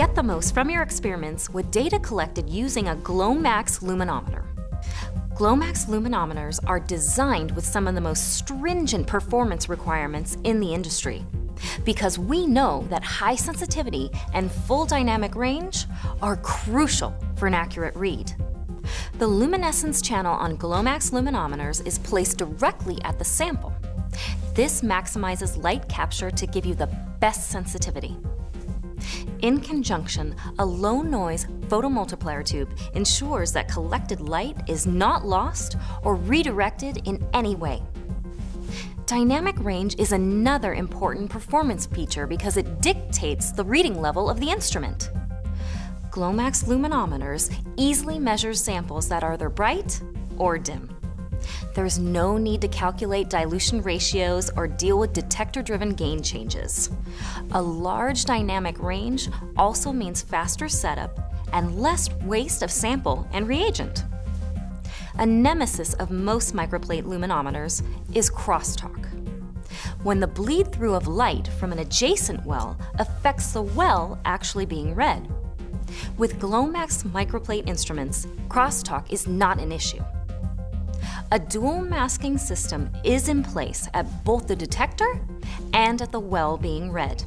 Get the most from your experiments with data collected using a GLOMAX luminometer. GLOMAX luminometers are designed with some of the most stringent performance requirements in the industry because we know that high sensitivity and full dynamic range are crucial for an accurate read. The luminescence channel on GLOMAX luminometers is placed directly at the sample. This maximizes light capture to give you the best sensitivity. In conjunction, a low noise photomultiplier tube ensures that collected light is not lost or redirected in any way. Dynamic range is another important performance feature because it dictates the reading level of the instrument. GLOMAX luminometers easily measure samples that are either bright or dim. There's no need to calculate dilution ratios or deal with detector-driven gain changes. A large dynamic range also means faster setup and less waste of sample and reagent. A nemesis of most microplate luminometers is crosstalk. When the bleed through of light from an adjacent well affects the well actually being read. With GLOMAX microplate instruments, crosstalk is not an issue. A dual masking system is in place at both the detector and at the well being read.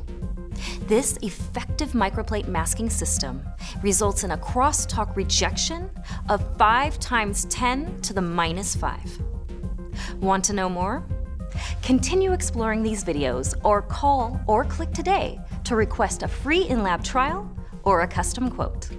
This effective microplate masking system results in a crosstalk rejection of 5 times 10 to the minus 5. Want to know more? Continue exploring these videos or call or click today to request a free in-lab trial or a custom quote.